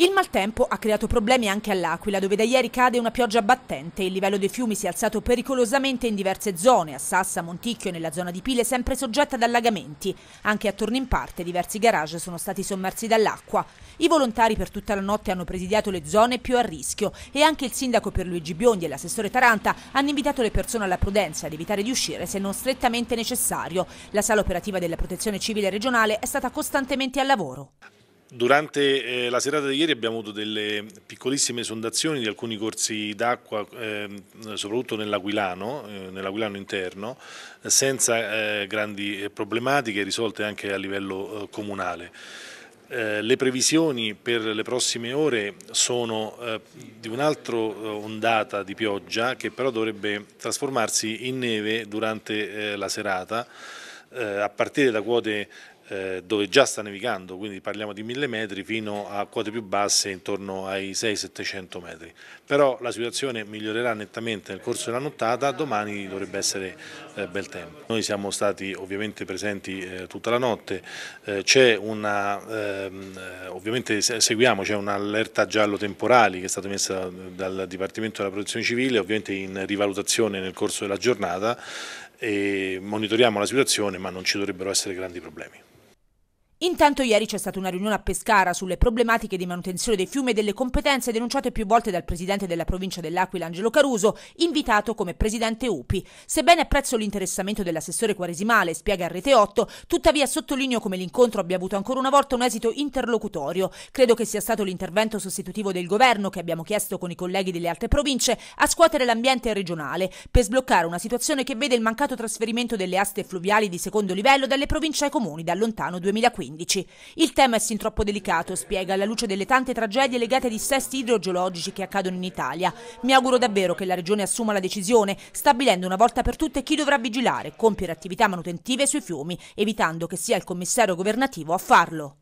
Il maltempo ha creato problemi anche all'Aquila, dove da ieri cade una pioggia battente. Il livello dei fiumi si è alzato pericolosamente in diverse zone, a Sassa, Monticchio e nella zona di Pile, sempre soggetta ad allagamenti. Anche attorno in parte diversi garage sono stati sommersi dall'acqua. I volontari per tutta la notte hanno presidiato le zone più a rischio e anche il sindaco per Luigi Biondi e l'assessore Taranta hanno invitato le persone alla prudenza ad evitare di uscire se non strettamente necessario. La sala operativa della protezione civile regionale è stata costantemente al lavoro. Durante eh, la serata di ieri abbiamo avuto delle piccolissime esondazioni di alcuni corsi d'acqua, eh, soprattutto nell'Aquilano, eh, nell'Aquilano interno, senza eh, grandi problematiche risolte anche a livello eh, comunale. Eh, le previsioni per le prossime ore sono di un'altra ondata di pioggia che però dovrebbe trasformarsi in neve durante la serata a partire da quote eh, dove già sta nevicando, quindi parliamo di 1000 metri, fino a quote più basse intorno ai 600-700 metri. Però la situazione migliorerà nettamente nel corso della nottata, domani dovrebbe essere eh, bel tempo. Noi siamo stati ovviamente presenti eh, tutta la notte, eh, c'è una, ehm, eh, ovviamente seguiamo, c'è un'allerta giallo temporali che è stata messa dal Dipartimento della Protezione Civile, ovviamente in rivalutazione nel corso della giornata e monitoriamo la situazione ma non ci dovrebbero essere grandi problemi. Intanto ieri c'è stata una riunione a Pescara sulle problematiche di manutenzione dei fiumi e delle competenze denunciate più volte dal presidente della provincia dell'Aquila Angelo Caruso, invitato come presidente UPI. Sebbene apprezzo l'interessamento dell'assessore Quaresimale, spiega a Rete 8, tuttavia sottolineo come l'incontro abbia avuto ancora una volta un esito interlocutorio. Credo che sia stato l'intervento sostitutivo del governo che abbiamo chiesto con i colleghi delle altre province a scuotere l'ambiente regionale per sbloccare una situazione che vede il mancato trasferimento delle aste fluviali di secondo livello dalle province ai comuni dal lontano 2015. 2015. Il tema è sin troppo delicato, spiega, alla luce delle tante tragedie legate ai dissesti idrogeologici che accadono in Italia. Mi auguro davvero che la Regione assuma la decisione, stabilendo una volta per tutte chi dovrà vigilare, compiere attività manutentive sui fiumi, evitando che sia il commissario governativo a farlo.